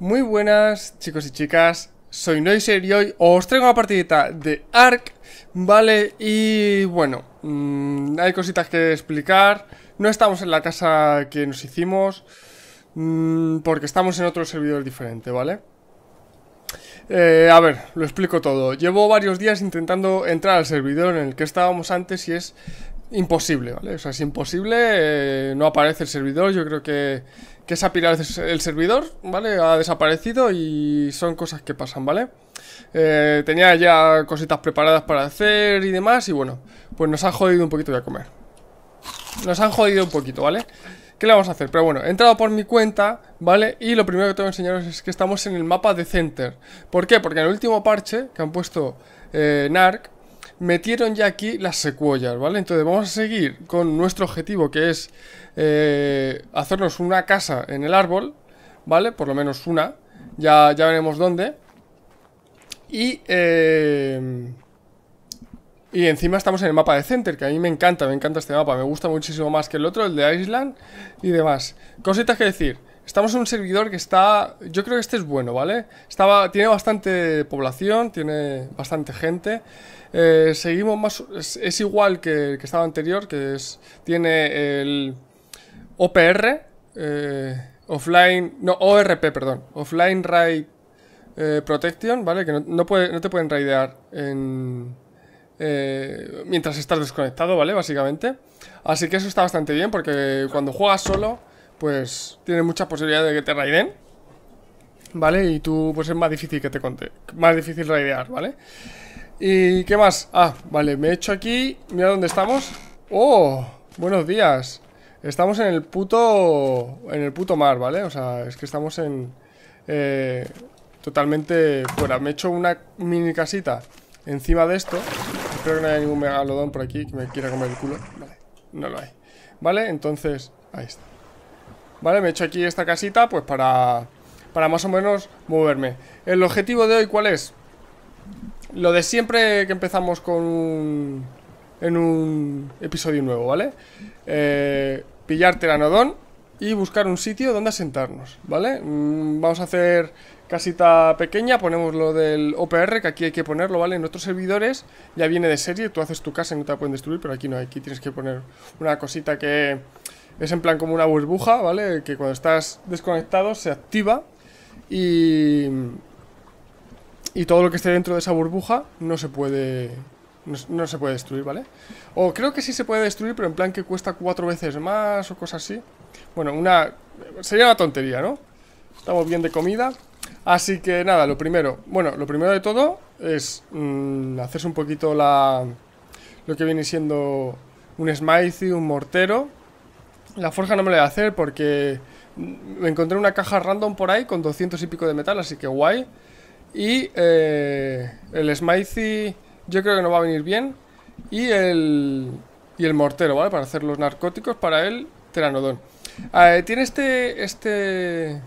Muy buenas chicos y chicas, soy Noiser y hoy os traigo una partidita de Ark, ¿vale? Y bueno, mmm, hay cositas que explicar, no estamos en la casa que nos hicimos, mmm, porque estamos en otro servidor diferente, ¿vale? Eh, a ver, lo explico todo. Llevo varios días intentando entrar al servidor en el que estábamos antes y es imposible, ¿vale? O sea, es imposible, eh, no aparece el servidor, yo creo que, que se ha pirado el servidor, ¿vale? Ha desaparecido y son cosas que pasan, ¿vale? Eh, tenía ya cositas preparadas para hacer y demás y bueno, pues nos han jodido un poquito de comer. Nos han jodido un poquito, ¿vale? ¿Qué le vamos a hacer? Pero bueno, he entrado por mi cuenta, ¿vale? Y lo primero que tengo que enseñaros es que estamos en el mapa de Center. ¿Por qué? Porque en el último parche que han puesto eh, NARC, metieron ya aquí las secuoyas, ¿vale? Entonces vamos a seguir con nuestro objetivo que es eh, hacernos una casa en el árbol, ¿vale? Por lo menos una, ya, ya veremos dónde. Y, eh, y encima estamos en el mapa de Center, que a mí me encanta, me encanta este mapa, me gusta muchísimo más que el otro, el de Island y demás. Cositas que decir. Estamos en un servidor que está... Yo creo que este es bueno, ¿vale? Estaba, tiene bastante población, tiene bastante gente. Eh, seguimos más... Es, igual que el que estaba anterior, que es... Tiene el OPR, eh, Offline... No, ORP, perdón. Offline Raid eh, Protection, ¿vale? Que no, no te pueden raidear en... Mientras estás desconectado, ¿vale? Básicamente. Así que eso está bastante bien porque cuando juegas solo pues tiene muchas posibilidades de que te raiden. ¿Vale? Y tú, pues es más difícil que te conte. Más difícil raidear, ¿vale? ¿Y qué más? Ah, vale, me he hecho aquí. Mira dónde estamos. ¡Oh! Buenos días. Estamos en el puto. En el puto mar, ¿vale? O sea, es que estamos en. Eh, totalmente fuera. Me he hecho una mini casita encima de esto. Espero que no haya ningún megalodón por aquí que me quiera comer el culo. Vale, no lo hay. ¿Vale? Entonces, ahí está. ¿Vale? Me he hecho aquí esta casita pues para, para más o menos moverme. El objetivo de hoy, ¿cuál es? Lo de siempre que empezamos con en un episodio nuevo, ¿vale? Eh, pillar Teranodón y buscar un sitio donde asentarnos, ¿vale? Mm, vamos a hacer casita pequeña, ponemos lo del OPR, que aquí hay que ponerlo, ¿vale? En otros servidores ya viene de serie, tú haces tu casa y no te la pueden destruir, pero aquí no, aquí tienes que poner una cosita que es en plan como una burbuja, ¿vale? Que cuando estás desconectado se activa y... Y todo lo que esté dentro de esa burbuja no se puede... No, se puede destruir, ¿vale? O creo que sí se puede destruir, pero en plan que cuesta cuatro veces más o cosas así. Bueno, una... Sería una tontería, ¿no? Estamos bien de comida. Así que nada, lo primero... Bueno, lo primero de todo es mmm, hacerse un poquito la... Lo que viene siendo un smithy, un mortero la forja no me la voy a hacer porque me encontré una caja random por ahí con 200 y pico de metal, así que guay. Y eh, el Smithy yo creo que no va a venir bien. Y el, y el mortero, ¿vale? Para hacer los narcóticos para el Teranodón. Eh, tiene este, este,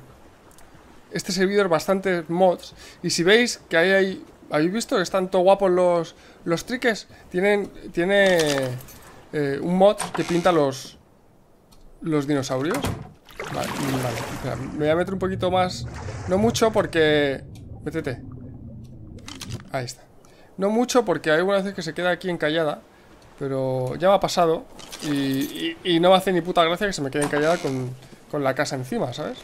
este servidor bastantes mods. Y si veis que ahí hay... ¿Habéis visto que están todo guapos los, los triques? Tienen, tiene eh, un mod que pinta los, los dinosaurios. Vale, vale. me voy a meter un poquito más. No mucho porque... Métete. Ahí está. No mucho porque hay algunas veces que se queda aquí encallada. Pero ya me ha pasado. Y, y, no me hace ni puta gracia que se me quede encallada con, con la casa encima, ¿sabes?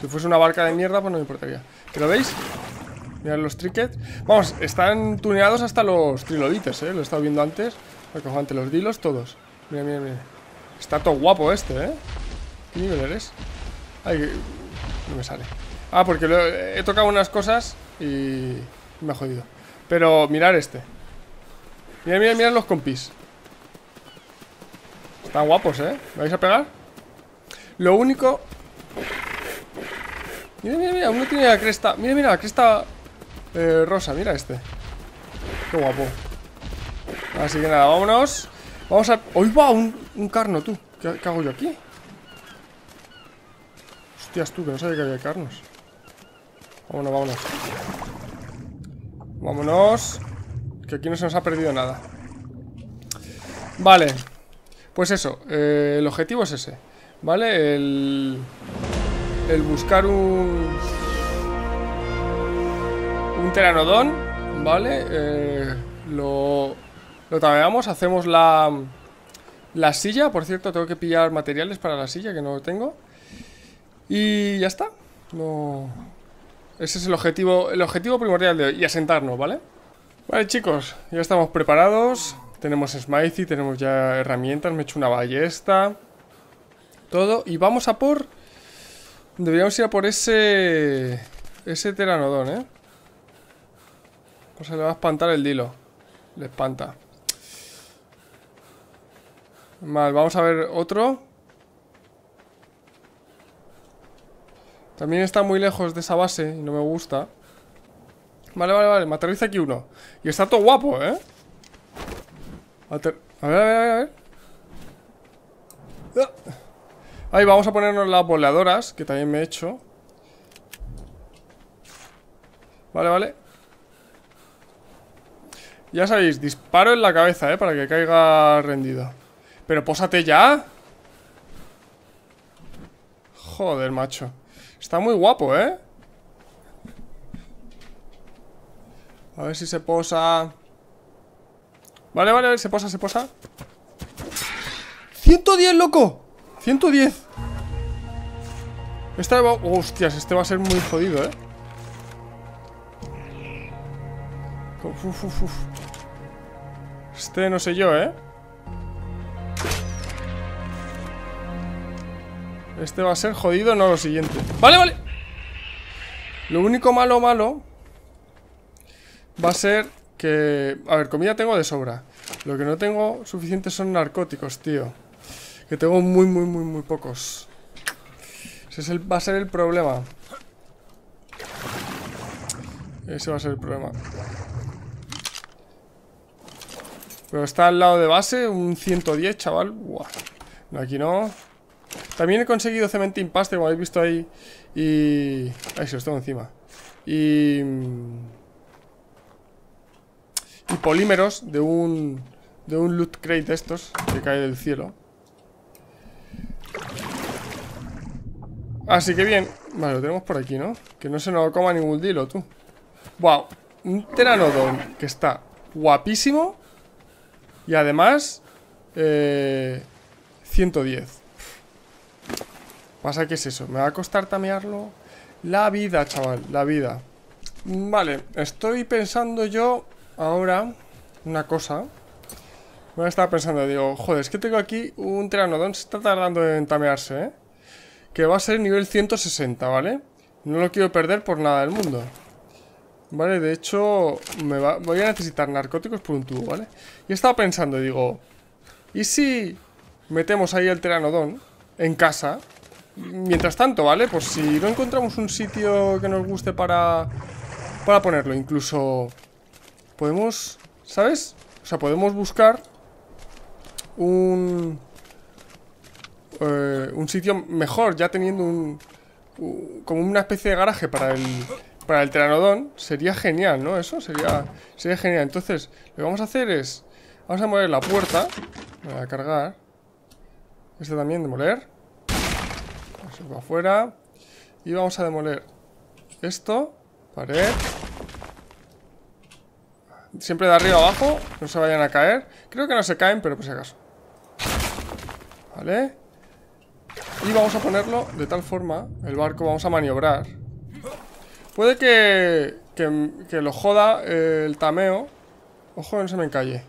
Si fuese una barca de mierda, pues no me importaría. ¿Pero veis? Mirad los trickets. Vamos, están tuneados hasta los trilodites, ¿eh? Lo he estado viendo antes. Antes los dilos, todos. Mira, mira, mira. Está todo guapo este, ¿eh? ¿Qué nivel eres? Ay, no me sale. Ah, porque he tocado unas cosas y me ha jodido. Pero mirar este. Mira, mira, mira los compis. Están guapos, ¿eh? ¿Me vais a pegar? Lo único... Mira, mira, mira, uno tiene la cresta... Mira, mira, la cresta eh, rosa, mira este. Qué guapo. Así que nada, vámonos. Vamos a... ¡Uy, va! Un, un carno, tú. ¿Qué, hago yo aquí? Hostias, tú, que no sabía que había carnos. Vámonos, vámonos. Vámonos. Que aquí no se nos ha perdido nada. Vale. Pues eso. Eh, el objetivo es ese. ¿Vale? El... El buscar un... un teranodón, ¿vale? Eh, lo, lo tameamos, hacemos la, la silla. Por cierto, tengo que pillar materiales para la silla, que no tengo. Y ya está. No... Ese es el objetivo, el objetivo primordial de hoy, y asentarnos, ¿vale? Vale, chicos, ya estamos preparados. Tenemos Smithy, tenemos ya herramientas, me he hecho una ballesta. Todo, y vamos a por... Deberíamos ir a por ese... Ese teranodón, ¿eh? Pues se le va a espantar el dilo. Le espanta. Vale, vamos a ver otro. También está muy lejos de esa base y no me gusta. Vale, vale, vale. Me aquí uno. Y está todo guapo, ¿eh? A ver, a ver, a ver, a ver. Ah. Ahí vamos a ponernos las voleadoras, que también me he hecho. Vale, vale. Ya sabéis, disparo en la cabeza, ¿eh? Para que caiga rendido. Pero pósate ya. Joder, macho. Está muy guapo, ¿eh? A ver si se posa Vale, vale, se posa, se posa 110, loco 110 Esta va... Hostias, este va a ser muy jodido, ¿eh? Uf, uf, uf. Este no sé yo, ¿eh? Este va a ser jodido, no lo siguiente. Vale, vale. Lo único malo, malo Va a ser que... A ver, comida tengo de sobra. Lo que no tengo suficiente son narcóticos, tío. Que tengo muy, muy, muy, muy pocos. Ese va a ser el problema. Ese va a ser el problema. Pero está al lado de base Un 110, chaval. No, aquí no también he conseguido cemento impaste, como habéis visto ahí. Y... Ahí se los tengo encima. Y... Y polímeros de un... De un loot crate de estos, que cae del cielo. Así que bien. Vale, lo tenemos por aquí, ¿no? Que no se nos coma ningún dilo, tú. Wow. Un teranodon que está guapísimo. Y además... Eh, 110. Pasa que es eso, me va a costar tamearlo La vida, chaval, la vida Vale, estoy pensando yo Ahora Una cosa Me estaba pensando, digo, joder, es que tengo aquí Un Teranodon, se está tardando en tamearse, ¿eh? Que va a ser nivel 160, ¿vale? No lo quiero perder por nada del mundo Vale, de hecho me Voy a necesitar narcóticos por un tubo, ¿vale? Y estaba pensando, digo ¿Y si metemos ahí el Teranodon En casa Mientras tanto, ¿vale? Pues si no encontramos un sitio que nos guste para, para ponerlo, incluso podemos, ¿sabes? O sea, podemos buscar un, eh, un sitio mejor, ya teniendo un, como una especie de garaje para el, para el teranodón. Sería genial, ¿no? Eso sería, sería genial. Entonces, lo que vamos a hacer es, vamos a mover la puerta, voy a cargar, este también, demoler va afuera. Y vamos a demoler esto. Pared. Siempre de arriba abajo. No se vayan a caer. Creo que no se caen, pero por si acaso. Vale. Y vamos a ponerlo de tal forma. El barco vamos a maniobrar. Puede que, que, lo joda el tameo. Ojo, no se me encalle.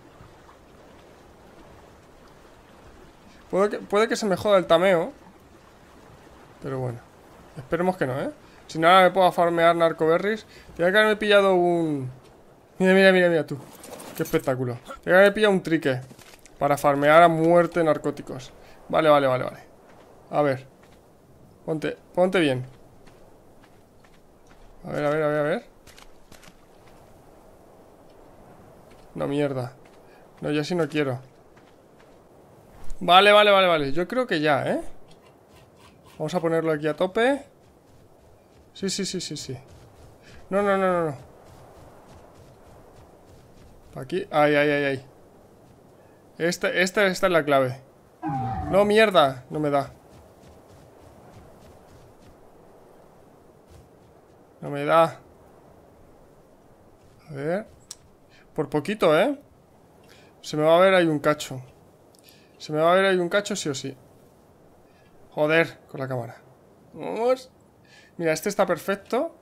Puede que, puede que se me joda el tameo. Pero bueno, esperemos que no, ¿eh? Si no, ahora me puedo farmear narcoberries. Tenía que haberme pillado un... Mira, mira, mira, mira tú. Qué espectáculo. Tenía que haberme pillado un trique. Para farmear a muerte narcóticos. Vale, vale, vale, vale. A ver. Ponte, ponte bien. A ver, a ver, a ver, a ver. No, mierda. No, yo sí no quiero. Vale, vale, vale, vale. Yo creo que ya, ¿eh? Vamos a ponerlo aquí a tope. Sí, sí, sí, sí, sí. No, no, no, no, no. Aquí. Ay, ay, ay, ay. Esta, esta, esta es la clave. No, mierda. No me da. No me da. A ver. Por poquito, ¿eh? Se me va a ver ahí un cacho. Se me va a ver ahí un cacho sí o sí. Joder, con la cámara. Vamos. Mira, este está perfecto.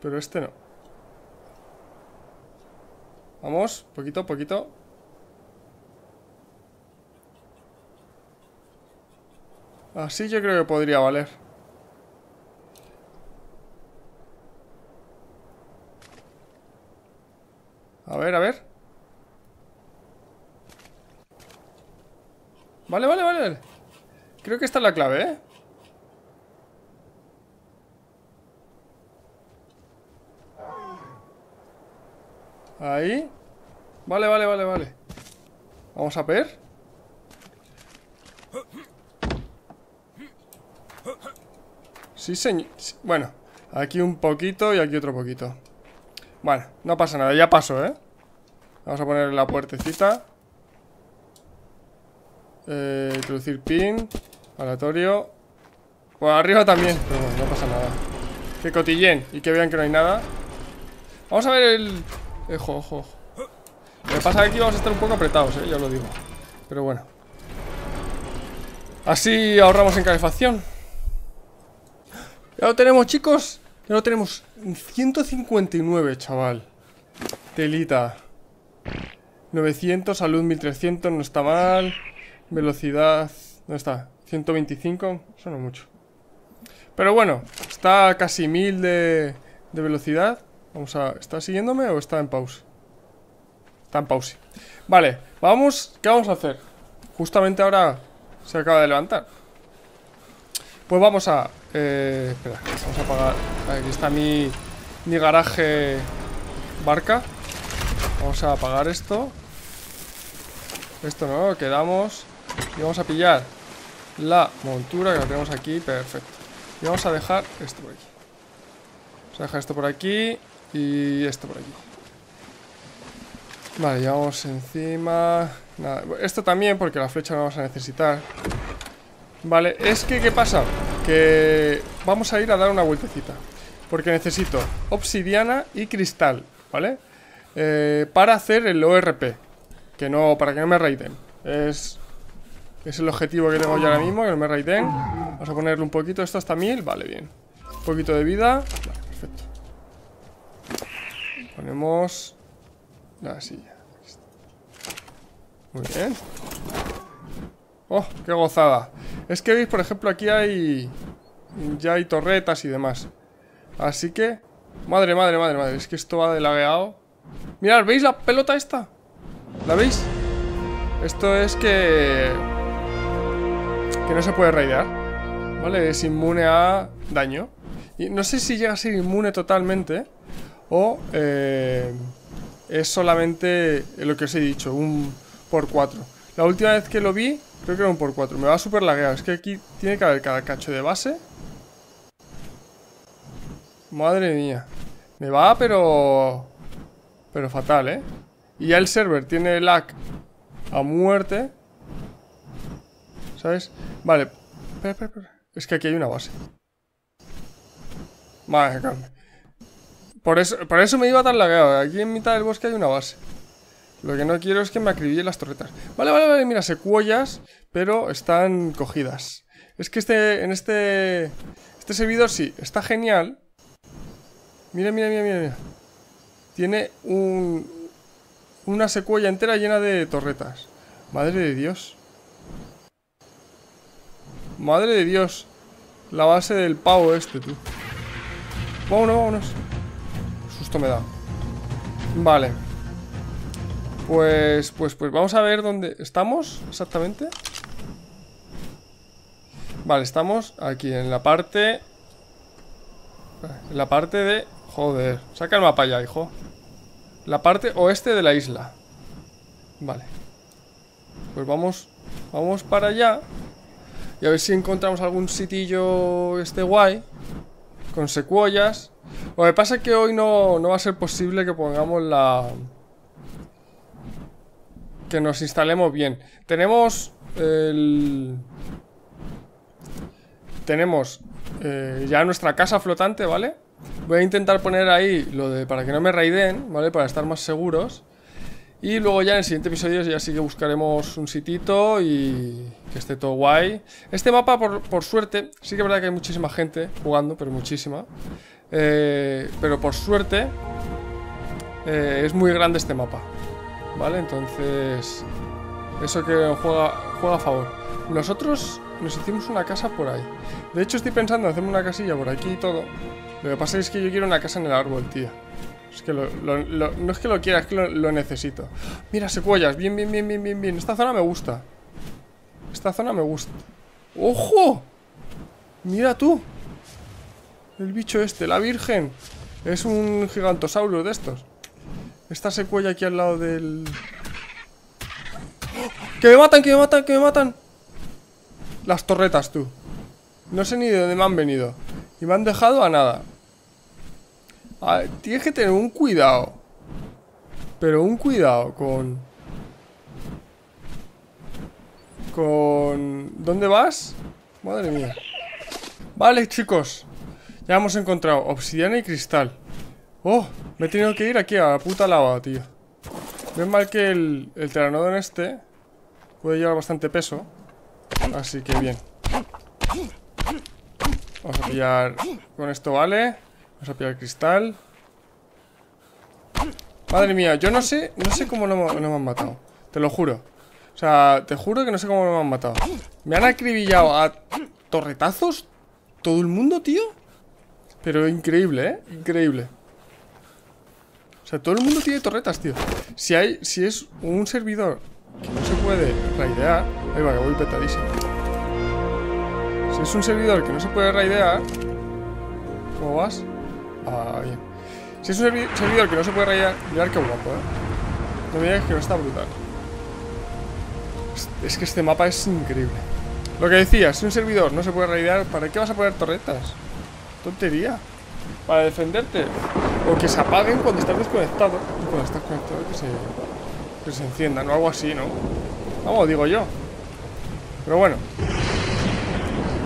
Pero este no. Vamos, poquito, poquito. Así yo creo que podría valer. A ver, a ver. Vale, vale, vale. Creo que esta es la clave, ¿eh? Ahí. Vale, vale, vale, vale. Vamos a ver. Sí, señor. Bueno, aquí un poquito y aquí otro poquito. Bueno, no pasa nada, ya paso, ¿eh? Vamos a poner la puertecita. Eh, introducir pin. Aleatorio. Por arriba también, pero bueno, no pasa nada. Que cotillen y que vean que no hay nada. Vamos a ver el... Ojo, ojo, Lo que pasa es que aquí vamos a estar un poco apretados, ¿eh? Ya lo digo. Pero bueno. Así ahorramos en calefacción. Ya lo tenemos, chicos. Ya lo tenemos. 159, chaval. Telita. 900, salud 1300, no está mal. Velocidad... ¿Dónde está? 125, eso no mucho. Pero bueno, está casi 1000 de, de velocidad. Vamos a... ¿Está siguiéndome o está en pausa? Está en pausa. Vale, vamos... ¿Qué vamos a hacer? Justamente ahora se acaba de levantar. Pues vamos a... Eh, espera, vamos a apagar... Aquí está mi, mi garaje barca. Vamos a apagar esto. Esto no, quedamos. Y vamos a pillar la montura que la tenemos aquí. Perfecto. Y vamos a dejar esto por aquí. Vamos a dejar esto por aquí. Y esto por aquí. Vale, llevamos encima... Nada. Esto también, porque la flecha no vamos a necesitar. Vale, es que, ¿qué pasa? Que vamos a ir a dar una vueltecita. Porque necesito obsidiana y cristal, ¿vale? Eh, para hacer el ORP. Que no, para que no me raiden. Es, es el objetivo que tengo yo ahora mismo, que no me raiden. Vamos a ponerle un poquito. Esto hasta mil, vale, bien. Un poquito de vida. Vale, perfecto. Ponemos la silla. Muy bien. ¡Oh, qué gozada! Es que veis, por ejemplo, aquí hay... Ya hay torretas y demás. Así que... Madre, madre, madre, madre. Es que esto va de lagueado. Mirad, ¿veis la pelota esta? ¿La veis? Esto es que... Que no se puede raidear. ¿Vale? Es inmune a daño. Y no sé si llega a ser inmune totalmente. O eh, es solamente lo que os he dicho, un por 4. La última vez que lo vi, creo que era un por 4. Me va súper lagueado. Es que aquí tiene que haber cada cacho de base. Madre mía. Me va, pero... Pero fatal, ¿eh? Y ya el server tiene lag a muerte. ¿Sabes? Vale. Es que aquí hay una base. Vale, calma. Por eso, por eso me iba tan lagueado. Aquí en mitad del bosque hay una base. Lo que no quiero es que me acribille las torretas. Vale, vale, vale. Mira, secuoyas, pero están cogidas. Es que este, en este, este servidor sí, está genial. Mira, mira, mira, mira. Tiene un, una secuoya entera llena de torretas. Madre de Dios. Madre de Dios. La base del pavo este, tú. Vámonos, vámonos me da. Vale. Pues, pues, pues vamos a ver dónde estamos exactamente. Vale, estamos aquí en la parte... En la parte de... Joder, saca el mapa ya, hijo. La parte oeste de la isla. Vale. Pues vamos... Vamos para allá. Y a ver si encontramos algún sitillo este guay. Con secuoyas. Lo que pasa es que hoy no, va a ser posible que pongamos la... Que nos instalemos bien. Tenemos el... Tenemos eh, ya nuestra casa flotante, ¿vale? Voy a intentar poner ahí lo de para que no me raiden, ¿vale? Para estar más seguros. Y luego ya en el siguiente episodio ya sí que buscaremos un sitito y que esté todo guay. Este mapa, por, suerte, sí que es verdad que hay muchísima gente jugando, pero muchísima. Eh, pero por suerte eh, es muy grande este mapa. ¿Vale? Entonces, eso que juega, juega a favor. Nosotros nos hicimos una casa por ahí. De hecho, estoy pensando en hacerme una casilla por aquí y todo. Lo que pasa es que yo quiero una casa en el árbol, tío. Es que no es que lo quiera, es que lo, necesito. Mira, secuoyas. Bien, bien, bien, bien, bien, bien. Esta zona me gusta. Esta zona me gusta. ¡Ojo! Mira tú. El bicho este, la virgen. Es un gigantosaurio de estos. Esta secuoya aquí al lado del... ¡Que me matan, que me matan, que me matan! Las torretas, tú. No sé ni de dónde me han venido. Y me han dejado a nada. Tienes que tener un cuidado. Pero un cuidado con... Con... ¿Dónde vas? Madre mía. Vale, chicos. Ya hemos encontrado obsidiana y cristal. Oh, me he tenido que ir aquí a la puta lava, tío. Es mal que el, el este puede llevar bastante peso. Así que bien. Vamos a pillar... Con esto vale. Vamos a pillar cristal. Madre mía, yo no sé... No sé cómo no, me han matado. Te lo juro. O sea, te juro que no sé cómo no me han matado. Me han acribillado a torretazos todo el mundo, tío. Pero increíble, ¿eh? Increíble. O sea, todo el mundo tiene torretas, tío. Si hay... Si es un servidor que no se puede raidear... Ahí va, que voy petadísimo. Si es un servidor que no se puede raidear... ¿Cómo vas? Ah. Si es un servidor que no se puede raidear... Mirad qué guapo, ¿eh? No me digas que no está brutal. Es que este mapa es increíble. Lo que decía, si un servidor no se puede raidear, ¿para qué vas a poner torretas? Tontería. Para defenderte. O que se apaguen cuando estás desconectado. Cuando estás conectado que se, que se enciendan o algo así, ¿no? Vamos, digo yo. Pero bueno.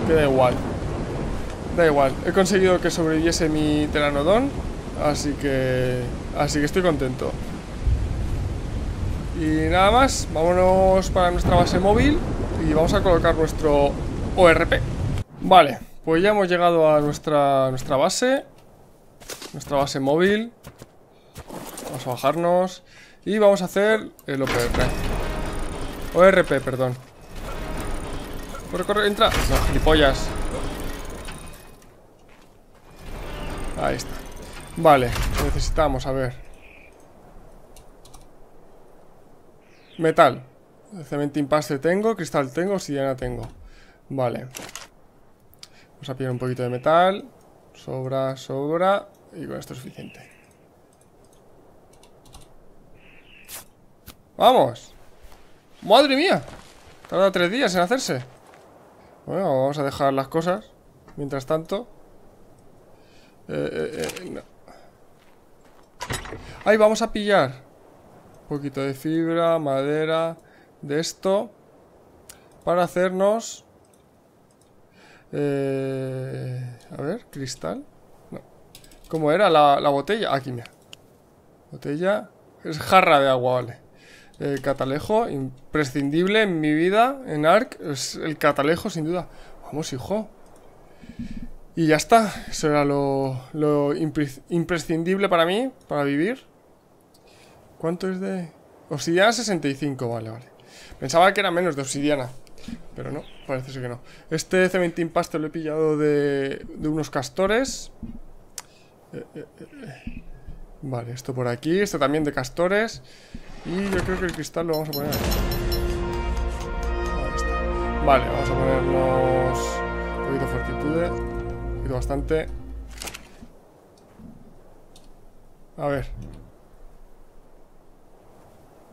Que da igual. Da igual. He conseguido que sobreviviese mi teranodón. Así que... Así que estoy contento. Y nada más. Vámonos para nuestra base móvil. Y vamos a colocar nuestro ORP. Vale. Pues ya hemos llegado a nuestra, nuestra base. Nuestra base móvil. Vamos a bajarnos. Y vamos a hacer el OPR. ORP, perdón. Corre, corre, entra. No, gilipollas. Ahí está. Vale, necesitamos, a ver. Metal. Cemento impaste tengo, cristal tengo, obsidiana tengo. Vale. Vamos a pillar un poquito de metal. Sobra, sobra. Y con esto es suficiente. ¡Vamos! ¡Madre mía! Tarda tres días en hacerse. Bueno, vamos a dejar las cosas. Mientras tanto. Eh, eh, eh, Ahí vamos a pillar. Un poquito de fibra, madera, de esto. Para hacernos... a ver, cristal. No. ¿Cómo era la, la botella? Aquí, mira. Botella. Es jarra de agua, vale. El catalejo, imprescindible en mi vida, en ARC, es el catalejo sin duda. Vamos, hijo. Y ya está, eso era lo, imprescindible para mí, para vivir. ¿Cuánto es de...? Obsidiana 65, vale, vale. Pensaba que era menos de obsidiana, pero no, parece ser que no. Este cementín pasto lo he pillado de, de unos castores. Eh, eh, eh, vale, esto por aquí, esto también de castores. Y yo creo que el cristal lo vamos a poner Ahí está. Vale, vamos a ponernos un poquito fortitude. Bastante. A ver.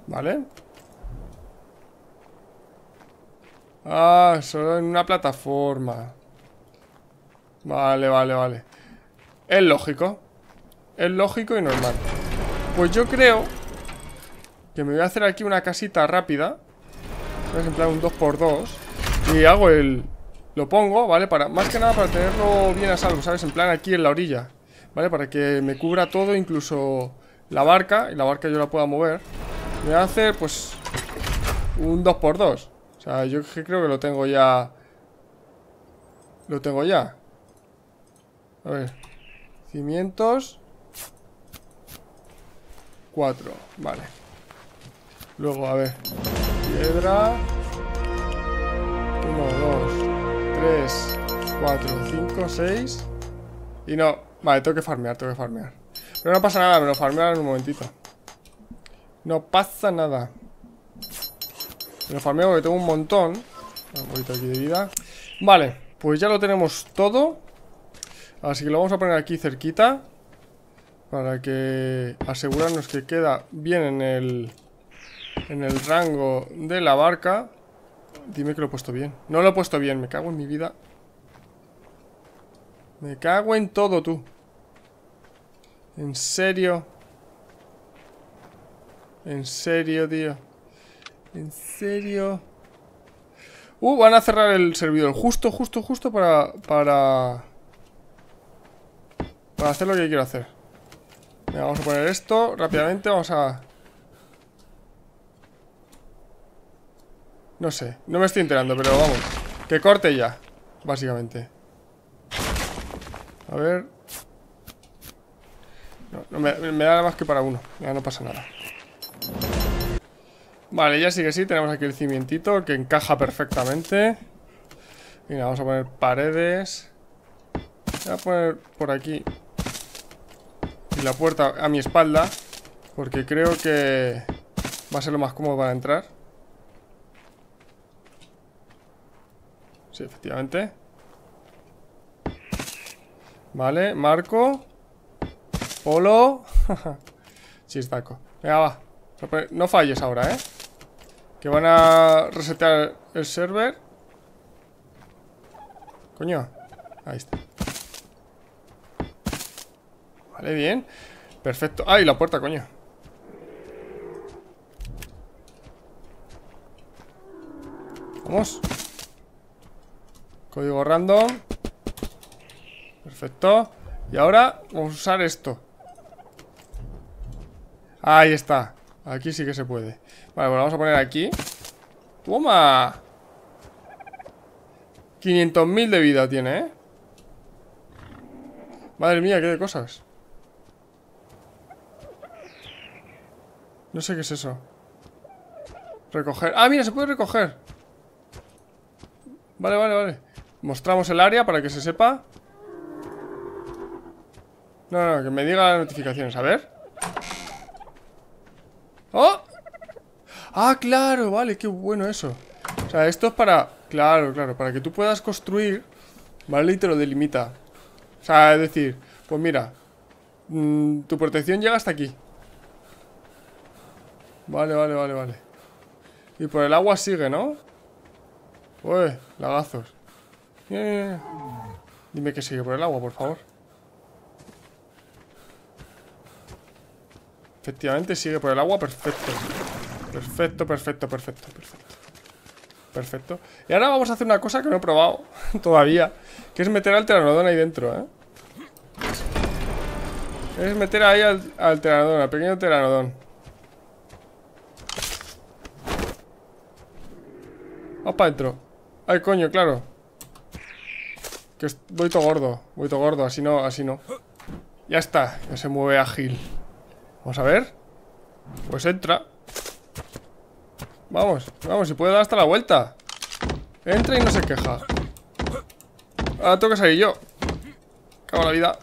Vale. Ah, solo en una plataforma. Vale, vale, vale. Es lógico. Es lógico y normal. Pues yo creo que me voy a hacer aquí una casita rápida Voy a un 2x2 Y hago el... Lo pongo, ¿vale? Para, más que nada para tenerlo bien a salvo, ¿sabes? En plan aquí en la orilla ¿Vale? Para que me cubra todo, incluso la barca. Y la barca yo la pueda mover. Me hacer, pues, un 2x2. O sea, yo creo que lo tengo ya... Lo tengo ya. A ver. Cimientos. 4. Vale. Luego, a ver. Piedra. 1, 2, 3, 4, 5, 6. Y no. Vale, tengo que farmear, tengo que farmear. Pero no pasa nada, me lo farmearé en un momentito. No pasa nada. Me lo farmeo porque tengo un montón. Un poquito aquí de vida. Vale, pues ya lo tenemos todo. Así que lo vamos a poner aquí cerquita. Para que asegurarnos que queda bien en el, en el rango de la barca. Dime que lo he puesto bien. No lo he puesto bien, me cago en mi vida. Me cago en todo, tú. En serio. En serio, tío. En serio. Uh, van a cerrar el servidor. Justo, justo, justo para... Para... Para hacer lo que quiero hacer. vamos a poner esto rápidamente. Vamos a... No sé, no me estoy enterando, pero vamos. Que corte ya, básicamente. A ver. No, me, da más que para uno. Ya no pasa nada. Vale, ya sí que sí. Tenemos aquí el cimientito que encaja perfectamente. Mira, vamos a poner paredes. Voy a poner por aquí. Y la puerta a mi espalda. Porque creo que va a ser lo más cómodo para entrar. Sí, efectivamente. Vale, marco. Polo. Chistaco. Venga, va. No falles ahora, ¿eh? Que van a resetear el server. Coño. Ahí está. Vale, bien. Perfecto. ¡Ay, la puerta, coño! Vamos. Código random. Perfecto. Y ahora vamos a usar esto. Ahí está. Aquí sí que se puede. Vale, bueno, vamos a poner aquí. ¡Toma! 500.000 de vida tiene, ¿eh? Madre mía, qué de cosas. No sé qué es eso. Recoger. ¡Ah, mira, se puede recoger! Vale, vale, vale. Mostramos el área para que se sepa. No, no, que me diga las notificaciones. A ver. ¡Oh! Ah, claro, vale, qué bueno eso. O sea, esto es para... Claro, claro, para que tú puedas construir, ¿vale? Y te lo delimita. O sea, es decir, pues mira, mm, tu protección llega hasta aquí. Vale, vale, vale, vale. Y por el agua sigue, ¿no? Uy, lagazos. Dime que sigue por el agua, por favor. Efectivamente sigue por el agua, perfecto. Perfecto, perfecto, perfecto, perfecto. Perfecto. Y ahora vamos a hacer una cosa que no he probado todavía. Que es meter al pteranodón ahí dentro, ¿eh? Es meter ahí al, al pteranodón, al pequeño pteranodón. Vamos para adentro. Ay, coño, claro. Que voy todo gordo, voy todo gordo, así no, así no. Ya está, ya se mueve ágil. Vamos a ver. Pues entra. Vamos, vamos, si puede dar hasta la vuelta. Entra y no se queja. Ahora tengo que salir yo. Cago la vida.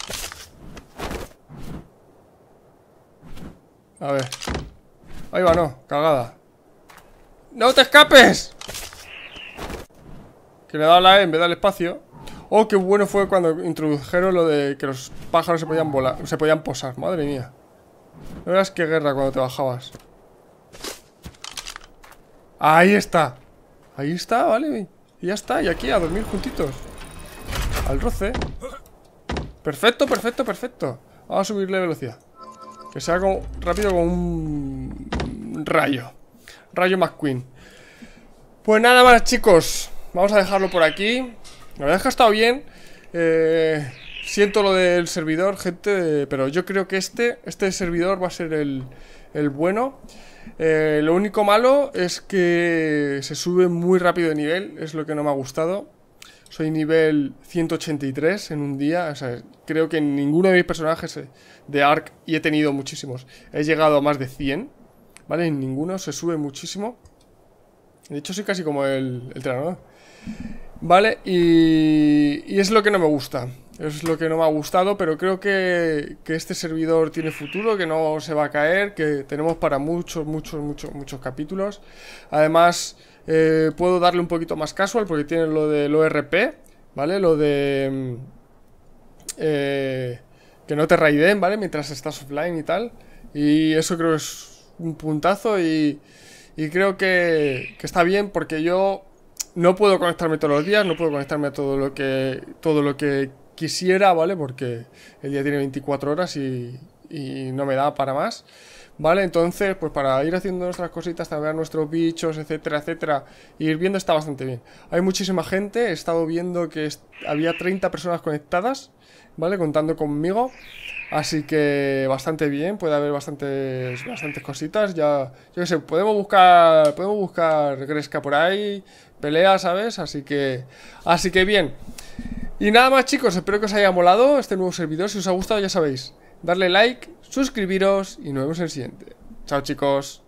A ver. Ahí va, no, cagada. ¡No te escapes! Que le da la E en vez del espacio. Oh, qué bueno fue cuando introdujeron lo de que los pájaros se podían volar, se podían posar. Madre mía. No verás qué guerra cuando te bajabas. Ahí está. Ahí está, vale. Y ya está. Y aquí a dormir juntitos. Al roce. Perfecto, perfecto, perfecto. Vamos a subirle velocidad. Que sea como rápido como un rayo. Rayo McQueen. Pues nada más, chicos. Vamos a dejarlo por aquí. La verdad es que ha estado bien. Eh, siento lo del servidor, gente, pero yo creo que este, este servidor va a ser el, el bueno. Eh, lo único malo es que se sube muy rápido de nivel, es lo que no me ha gustado. Soy nivel 183 en un día, o sea, creo que en ninguno de mis personajes de Ark, y he tenido muchísimos, he llegado a más de 100, ¿vale? En ninguno se sube muchísimo. De hecho, soy casi como el, el entrenador. ¿Vale? Y, y es lo que no me gusta. Es lo que no me ha gustado, pero creo que, este servidor tiene futuro, que no se va a caer, que tenemos para muchos, muchos, muchos, muchos capítulos. Además, eh, puedo darle un poquito más casual porque tiene lo del ORP, ¿vale? Lo de... Eh, que no te raiden, ¿vale? Mientras estás offline y tal. Y eso creo que es un puntazo y, y creo que está bien porque yo no puedo conectarme todos los días, no puedo conectarme a todo lo que todo lo que quisiera, ¿vale? Porque el día tiene 24 horas y, no me da para más. ¿Vale? Entonces, pues para ir haciendo nuestras cositas, ver nuestros bichos, etcétera, etcétera, ir viendo está bastante bien. Hay muchísima gente, he estado viendo que había 30 personas conectadas, ¿vale? Contando conmigo. Así que bastante bien, puede haber bastantes, bastantes cositas. Ya, yo qué sé, podemos buscar, podemos buscar Gresca por ahí, pelea, ¿sabes? Así que, así que bien. Y nada más chicos, espero que os haya molado este nuevo servidor. Si os ha gustado ya sabéis, darle like, suscribiros y nos vemos en el siguiente. Chao chicos.